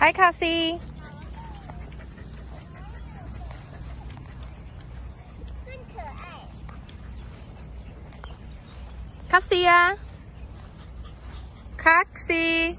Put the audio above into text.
Hi, Cassie. Cassia. Cassie